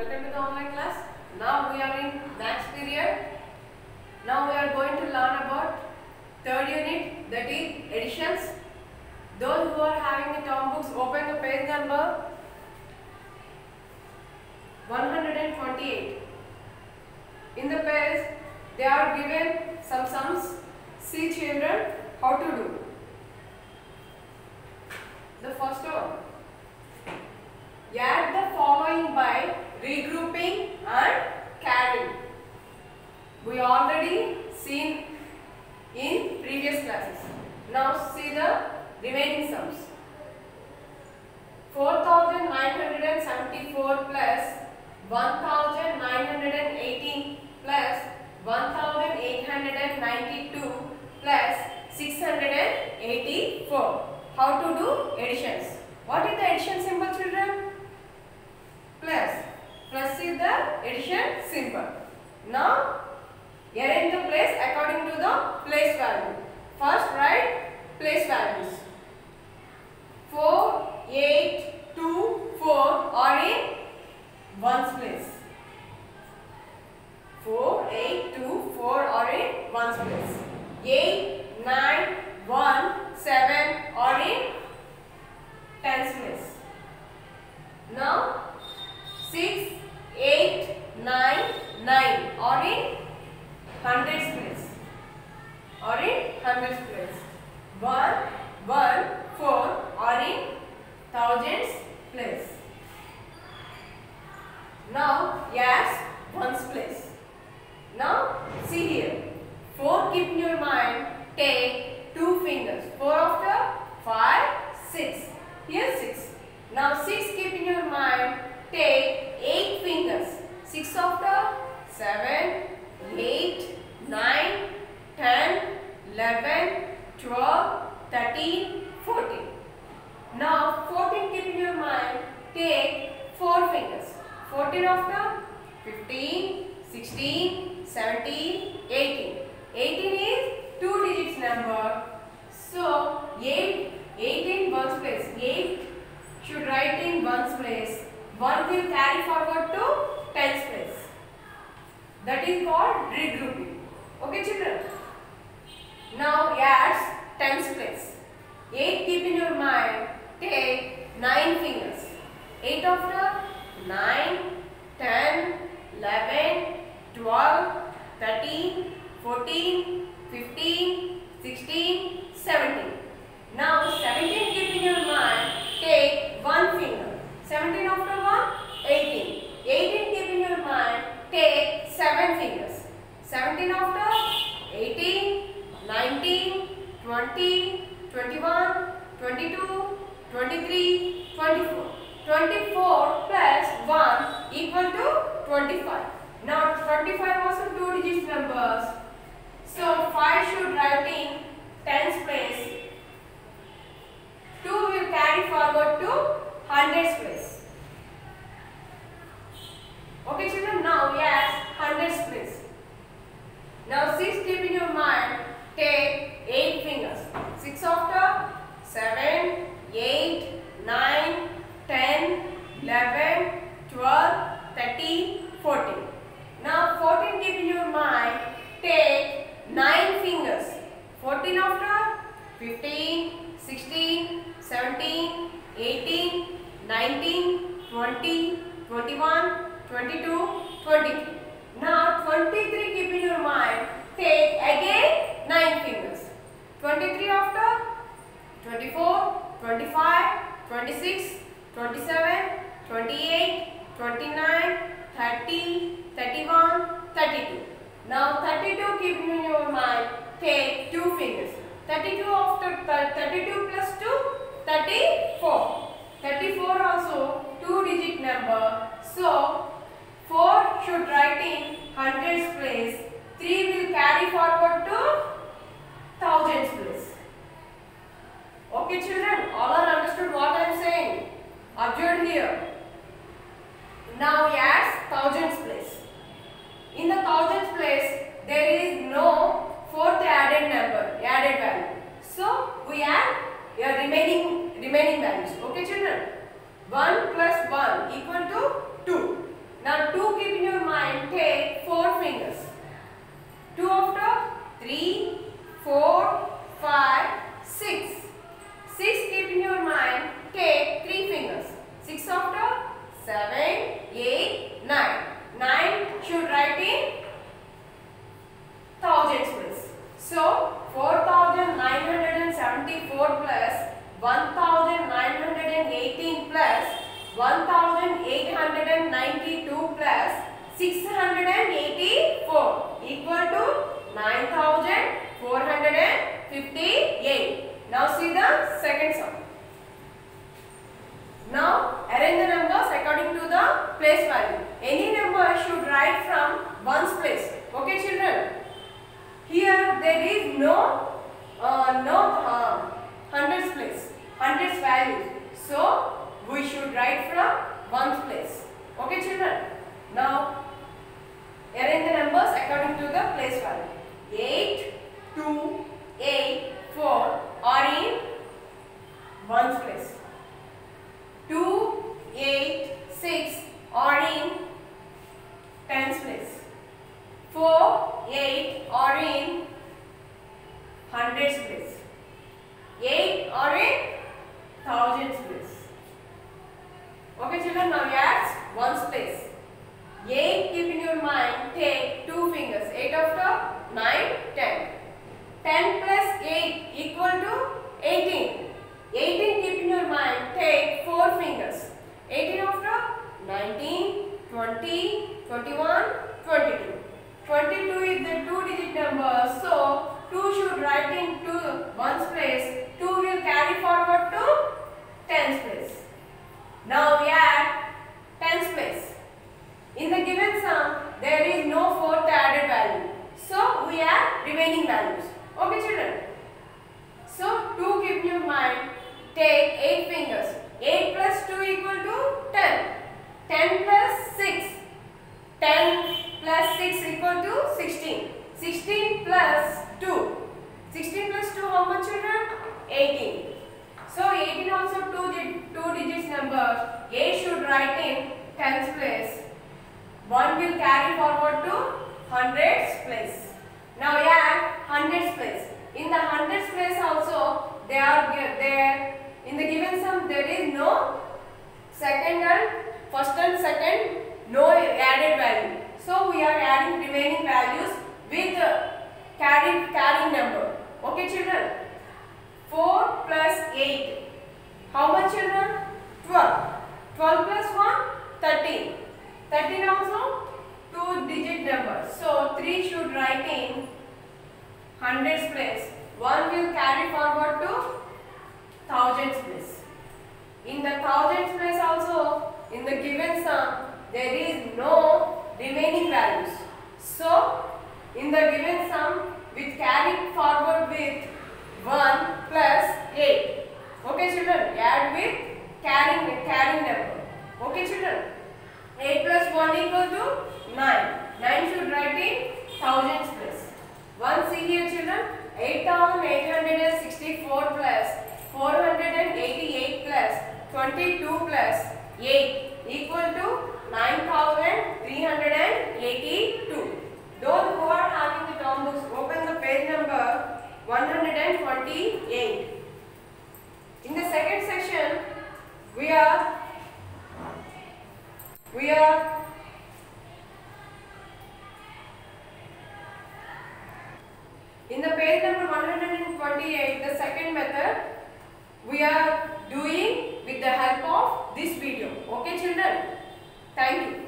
welcome to the online class. Now we are in maths period. Now we are going to learn about third unit that is additions. Those who are having the term books open the page number 128. In the page they are given some sums. See children how to do. The first one. Add the following by regrouping and carrying. We already seen in previous classes. Now see the remaining sums. 4974 plus 1918 plus 1892 plus 684. How to do additions? What is the addition symbol children? Plus. Plus is the addition symbol. Now arrange the place according to the place value. First write place values. 4, 8, 2, 4 are in ones place. 4, 8, 2, 4 are in ones place. 8, 9, 1, 7 are in tens place. Now 6, 8, 9, 9 are in hundreds place. Or in hundreds place. 1, 1, 4 are in thousands place. Now yes, ones place. Now see here. 4 keep in your mind. Take 2 fingers. 4 after 5, 6. Here 6. Now 6 keep in your mind. Take 8 fingers. 6 after 7, 8, 9, 10, 11, 12, 13, 14. Now 14 keep in your mind. Take 4 fingers. 14 after 15, 16, 17, 18. 18 is 2 digits number. So 8, 8 in ones place. 8 should write in ones place. 1 will carry forward to tens place. That is called regrouping. Okay children. Now adds tens place. 8 keep in your mind. Take 9 fingers. 8 after 9, 10, 11, 12, 13, 14, 15, 16, 17. Now 17 keep in your mind. Take 1 finger. 17 after 1, 18. 18 keep in your mind. Take 7 fingers. 17 after 18, 19, 20, 21, 22, 23, 24. 24 plus 1 equal to 25. Now 25 also 2 digits numbers. So 5 should write in tens place. 2 will carry forward to hundreds place. Okay children, now yes, hundreds place. Now 6 keep in your mind, take 8 fingers. 6 after 7, 8, 9, 10, 11, 12, 13, 14. Now 14 keep in your mind, take 9 fingers. 14 after 15, 16, 17, 18, 19, 20, 21, 22, 23. Now 23 keep in your mind, take again 9 fingers. 23 after 24, 25, 26, 27, 28, 29, 30, 31, 32. Now 32 keep in your mind, take 2 fingers. 32 after 32 plus 2, 34. 34 also 2 digit number. So 4 should write in hundreds place. 3 will carry forward to thousands place. Okay children, all are understood what I am saying. Observe here. Now yes, thousands place. In the thousands place, there is no fourth added number, added value. So we add your remaining remaining values. Okay children? 1 plus 1 equal to 2. Now seven, eight, nine. Nine should write in thousands place. So 4974 plus 1918 plus 1892 plus 684 equal to 9458. Now see the second sum. Now arrange the numbers according to the place value. Any number should write from ones place. Okay children? Here there is no uh, no uh, hundreds place, hundreds values. So we should write from ones place. Okay children? Now arrange the numbers according to the place value. 8, 2, 8, 4 are in ones place. 2, 8, 6 are in tens place. 4, 8 are in hundreds place. 8 are in thousands place. Okay children, now you add ones place. 8 keep in your mind, take 2 fingers. 8 after 9, 10. 10 plus 8 equal to 18. 18 keep in your mind, take 4 fingers. 18 after 19, 20, 21, 22. 22 is the 2 digit number, so 2 should write in 2 ones place. 2 will carry forward to tens place. Now we add tens place. In the given sum, there is no fourth added value. So we add remaining values. Okay children? So 2 keep your mind, take 8 fingers. 8 plus 2 equal to 10. 10 plus 6. 10 plus 6 equal to 16. 16 plus 2. 16 plus 2 how much children? 18. So 18 also 2, di- two digits number. 8 should write in tens place. 1 will carry forward to hundreds place. Now add hundreds place. In the hundreds place also they are there. In the given sum there is no second and first and second no added value. So we are adding remaining values with uh, carry carrying number. Okay children? 4 plus 8. How much children? 12. 12 plus 1? 13. 13 also 2 digit number. So 3 should write in hundreds place. 1 will carry forward to thousands place. In the thousands place also, in the given sum, there is no remaining values. So, in the given sum, we carry forward with 1 plus 8. Okay children, add with carrying, carrying number. Okay children, 8 plus 1 equal to 9. 9 should write in thousands place. 1 see here children, 8864 plus 488 plus 22 plus 8 equal to 9382. Those who are having the term books, open the page number 128. In the second section, we are we are One hundred and twenty-eight. the second method we are doing with the help of this video okay children thank you